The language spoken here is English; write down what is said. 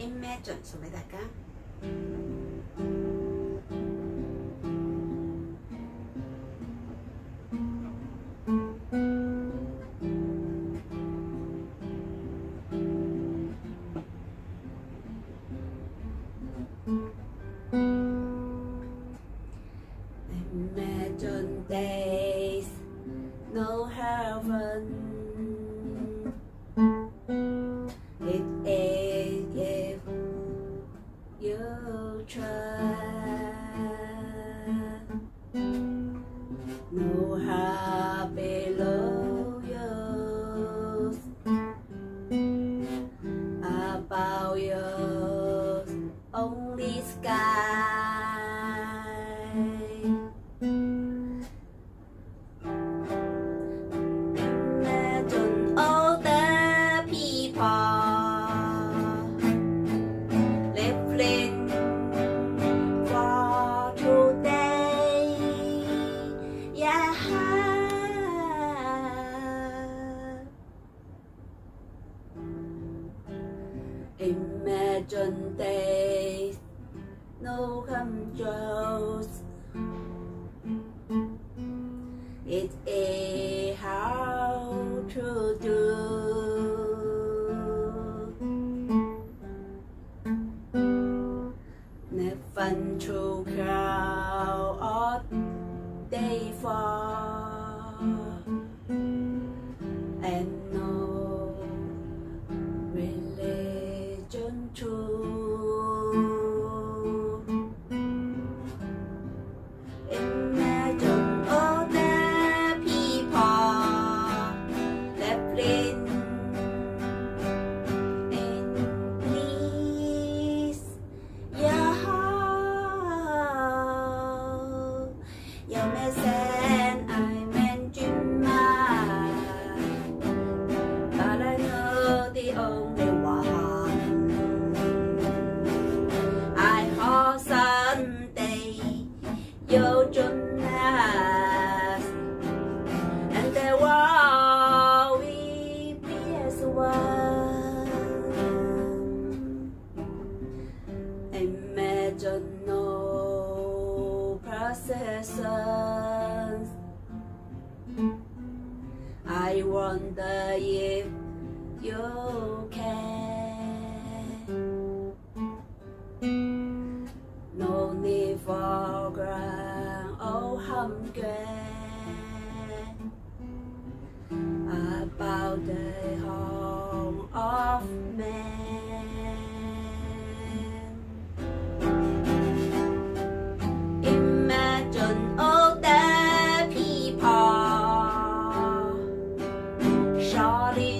imagine something like that. Imagine days, no legend no controls. It is how to do. Never true. lessons. I wonder if you can. No need for grand or hunger about the home of man. sorry